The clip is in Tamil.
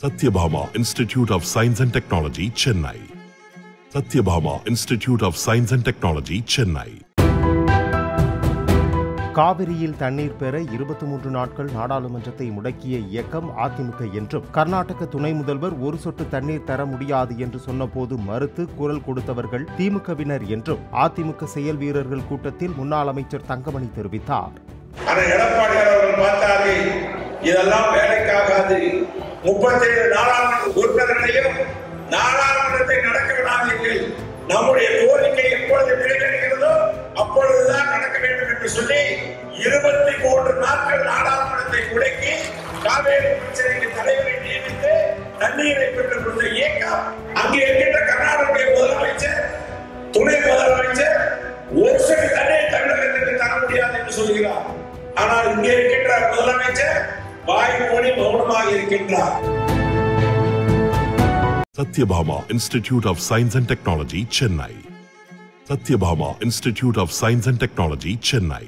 Satyabhama Institute of Science and Technology, Chennai. Satyabhama Institute of Science and Technology, Chennai. காவிரியில் தண்ணீர் பெற இருபத்தி மூன்று நாட்கள் நாடாளுமன்றத்தை முடக்கிய இயக்கம் அதிமுக என்றும் கர்நாடக துணை முதல்வர் ஒரு சொட்டு தண்ணீர் தர முடியாது என்று சொன்னபோது மறுத்து குரல் கொடுத்தவர்கள் திமுகவினர் என்றும் அதிமுக செயல் வீரர்கள் கூட்டத்தில் முன்னாள் அமைச்சர் தங்கமணி தெரிவித்தார் இதெல்லாம் வேலைக்காகாது. முப்பத்தேழு நாடாளுமன்ற உறுப்பினர்களையும் நாடாளுமன்றத்தை நடக்க விடாதீர்கள். நம்முடைய கோரிக்கை எப்பொழுது நிறைவேறுகிறதோ அப்பொழுதுதான் நடக்க வேண்டும் என்று சொல்லி இருபத்தி மூன்று நாட்கள் நாடாளுமன்றத்தை முடக்கி காவேரி பிரச்சனைக்கு தலைவரை நியமித்து தண்ணீரை பெற்றுக் கொண்ட இயக்கம் அங்கே இருக்கின்ற கர்நாடக முதலமைச்சர் துணை முதலமைச்சர் ஒரு சொட்டு தண்ணீர் தமிழகத்திற்கு தர முடியாது என்று சொல்கிறார். ஆனால் இங்கே இருக்கின்ற முதலமைச்சர் வாய் மூடி மௌனமாக இருக்கின்றார் Satyabhama Institute of Science and Technology, Chennai. Satyabhama Institute of Science and Technology, Chennai.